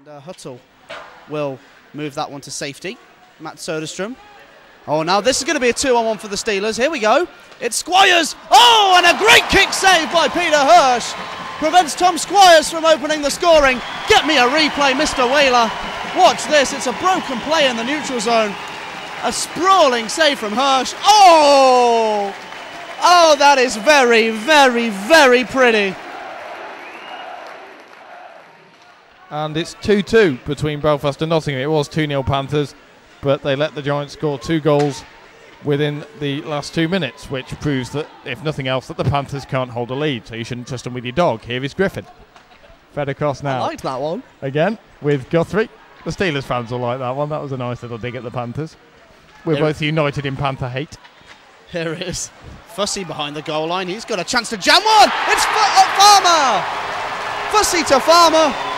And, uh, Huttle will move that one to safety. Matt Soderstrom. Oh, now this is going to be a two on one for the Steelers. Here we go. It's Squires. Oh, and a great kick save by Peter Hirsch. Prevents Tom Squires from opening the scoring. Get me a replay, Mr. Whaler. Watch this. It's a broken play in the neutral zone. A sprawling save from Hirsch. Oh! Oh, that is very, very, very pretty. And it's 2 2 between Belfast and Nottingham. It was 2 0 Panthers, but they let the Giants score two goals within the last two minutes, which proves that, if nothing else, that the Panthers can't hold a lead. So you shouldn't trust them with your dog. Here is Griffin. Fed across now. I liked that one. Again with Guthrie. The Steelers fans will like that one. That was a nice little dig at the Panthers. We're There- both united in Panther hate. Here it is. Fussey behind the goal line. He's got a chance to jam one. It's F- uh, Farmer. Fussey to Farmer.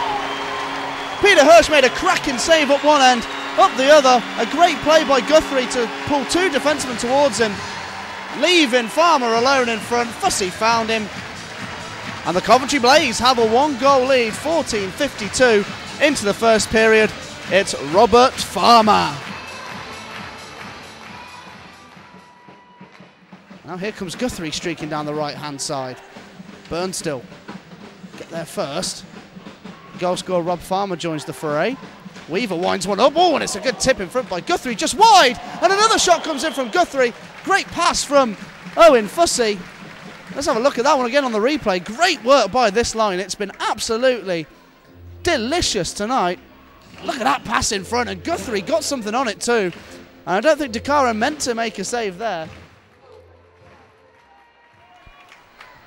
Peter Hirsch made a cracking save at one end, up the other. A great play by Guthrie to pull two defensemen towards him, leaving Farmer alone in front. Fussey found him. And the Coventry Blaze have a one goal lead, 14 52 into the first period. It's Robert Farmer. Now here comes Guthrie streaking down the right hand side. Burnstill get there first. Goal scorer Rob Farmer joins the foray. Weaver winds one up. Oh, and it's a good tip in front by Guthrie, just wide. And another shot comes in from Guthrie. Great pass from Owen Fussey. Let's have a look at that one again on the replay. Great work by this line. It's been absolutely delicious tonight. Look at that pass in front, and Guthrie got something on it too. And I don't think DeCaro meant to make a save there.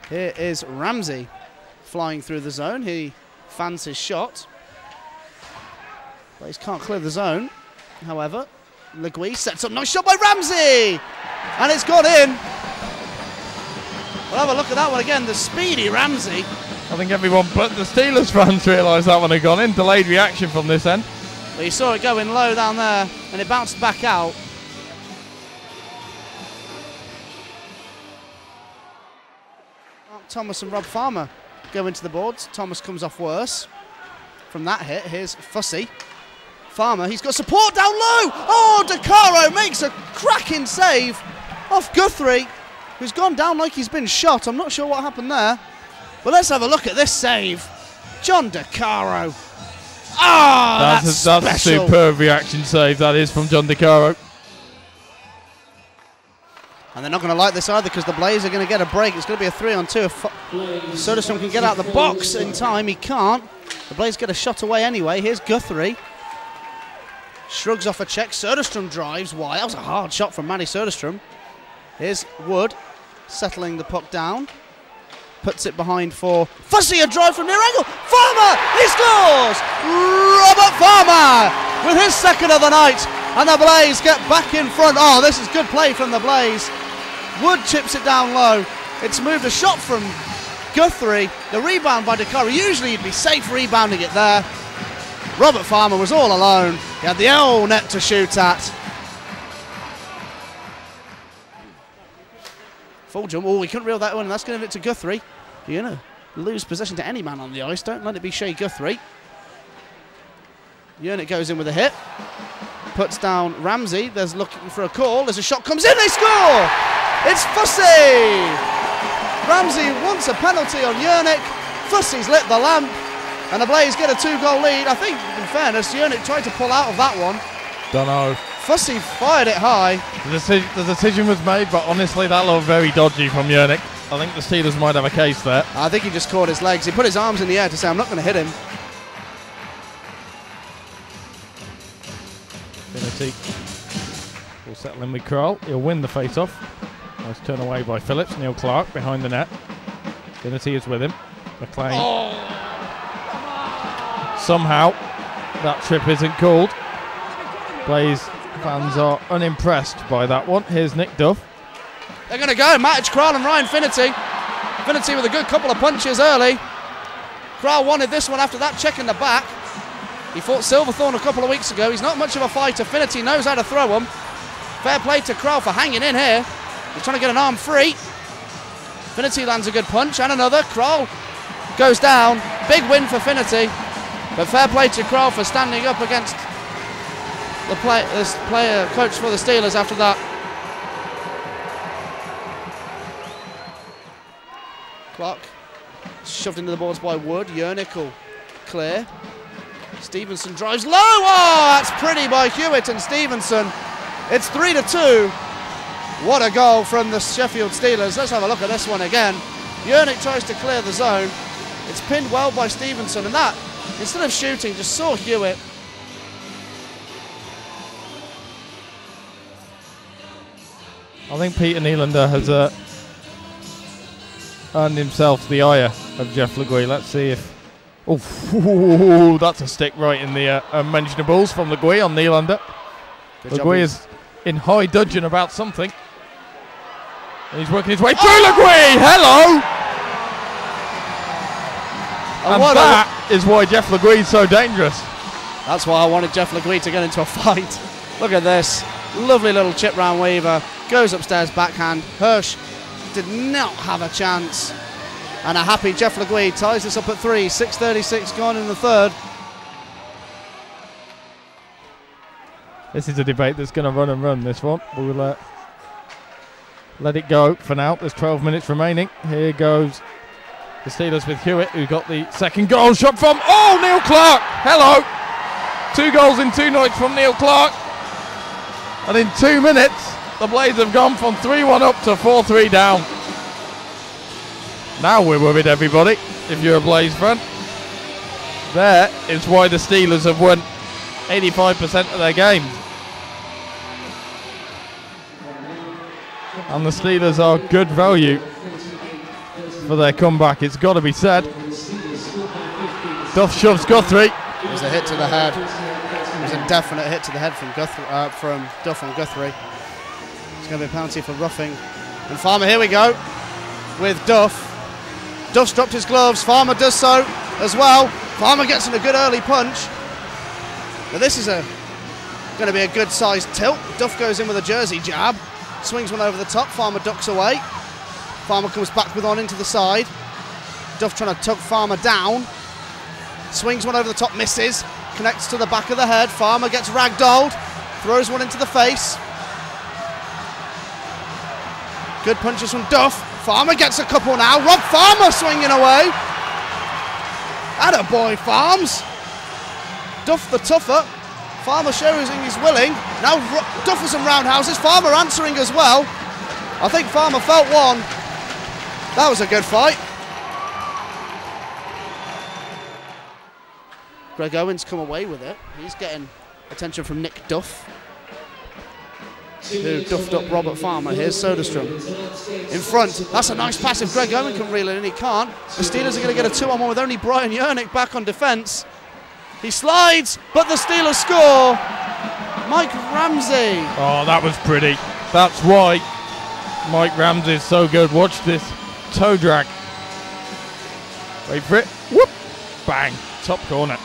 Here is Ramsey flying through the zone. He fans his shot. Blaze can't clear the zone. However, Legue sets up. Nice shot by Ramsey! And it's got in. We'll have a look at that one again. The speedy Ramsey. I think everyone but the Steelers fans realised that one had gone in. Delayed reaction from this end. Well, you saw it going low down there and it bounced back out. Thomas and Rob Farmer go into the boards. Thomas comes off worse from that hit. Here's Fussey. Farmer, he's got support down low. Oh, DeCaro makes a cracking save off Guthrie, who's gone down like he's been shot. I'm not sure what happened there. But let's have a look at this save. John DeCaro. Ah, that's, that's, a, that's a superb reaction save. That is from John DeCaro. And they're not going to like this either because the Blaze are going to get a break. It's going to be a three on two. If Soderstrom can get out the box in time, he can't. The Blaze get a shot away anyway. Here's Guthrie. Shrugs off a check. Soderstrom drives wide. That was a hard shot from Manny Soderstrom. Here's Wood settling the puck down. Puts it behind for Fussey, a drive from near angle. Farmer, he scores! Robert Farmer with his second of the night. And the Blaze get back in front. Oh, this is good play from the Blaze. Wood chips it down low. It's moved a shot from Guthrie. The rebound by DeCaro. Usually you'd be safe rebounding it there. Robert Farmer was all alone. He had the L net to shoot at. Full jump. Oh, he couldn't reel that one. That's going to it to Guthrie. You're going to lose possession to any man on the ice. Don't let it be Shea Guthrie. Yernick goes in with a hit. Puts down Ramsey. There's looking for a call. There's a shot comes in. They score! It's Fussey! Ramsey wants a penalty on Yernick. Fussey's lit the lamp. And the Blaze get a two goal lead. I think, in fairness, Yernick tried to pull out of that one. Don't know. Fussey fired it high. The, deci- the decision was made, but honestly, that looked very dodgy from Yernick. I think the Steelers might have a case there. I think he just caught his legs. He put his arms in the air to say, I'm not going to hit him. Finnerty will settle in with Kroll. He'll win the face-off. Nice turn away by Phillips. Neil Clark behind the net. Finnerty is with him. McLean. Oh, Somehow, that trip isn't called. Blaze fans are unimpressed by that one. Here's Nick Duff. They're going to go. Matic Kral and Ryan Finnerty. Finnerty with a good couple of punches early. Kral wanted this one after that check in the back. He fought Silverthorne a couple of weeks ago. He's not much of a fighter. Finnerty knows how to throw him. Fair play to Kral for hanging in here. He's trying to get an arm free. Finnerty lands a good punch and another. Kroll goes down. Big win for Finnerty. But fair play to Kroll for standing up against the play, this player coach for the Steelers after that. Clark shoved into the boards by Wood. Yernick will clear. Stevenson drives low. Oh, that's pretty by Hewitt and Stevenson. It's three to two. What a goal from the Sheffield Steelers. Let's have a look at this one again. Yernick tries to clear the zone. It's pinned well by Stevenson, and that, instead of shooting, just saw Hewitt. I think Peter Nylander has uh, earned himself the ire of Jeff Legue. Let's see if. Oh, that's a stick right in the uh, unmentionables from Legue on Nylander. Legue is in high dudgeon about something. And he's working his way through oh! Legue. Hello! And, and that is why Jeff Legue is so dangerous. That's why I wanted Jeff Legue to get into a fight. Look at this. Lovely little chip round Weaver. Goes upstairs backhand. Hirsch did not have a chance. And a happy Jeff Legue ties this up at three. 6.36 gone in the third. This is a debate that's going to run and run, this one. We'll uh, let it go for now. There's 12 minutes remaining. Here goes the Steelers with Hewitt, who got the second goal shot from. Oh, Neil Clark! Hello! Two goals in two nights from Neil Clark. And in two minutes, the Blaze have gone from 3 1 up to 4 3 down. Now we're worried, everybody, if you're a Blaze fan. There is why the Steelers have won 85% of their games. And the Steelers are good value for their comeback, it's got to be said. Duff shoves Guthrie. It was a hit to the head. It was a definite hit to the head from Guthrie, uh, from Duff and Guthrie. It's going to be a penalty for roughing. And Farmer, here we go, with Duff. Duff's dropped his gloves. Farmer does so as well. Farmer gets in a good early punch. But this is a going to be a good sized tilt. Duff goes in with a jersey jab, swings one over the top. Farmer ducks away. Farmer comes back with on into the side. Duff trying to tug Farmer down. Swings one over the top, misses. Connects to the back of the head. Farmer gets ragdolled. Throws one into the face. Good punches from Duff. Farmer gets a couple now. Rob Farmer swinging away. Atta boy, Farms. Duff the tougher. Farmer shows he's willing. Now Duff Duffers and roundhouses. Farmer answering as well. I think Farmer felt one. That was a good fight. Greg Owens come away with it. He's getting attention from Nick Duff, who duffed up Robert Farmer. Here's Soderstrom in front. That's a nice pass if Greg Owen can reel it in. He can't. The Steelers are going to get a two on one with only Brian Yernick back on defence. He slides, but the Steelers score. Mike Ramsey. Oh, that was pretty. That's why Mike Ramsey is so good. Watch this toe drag. Wait for it. Whoop. Bang. Top corner.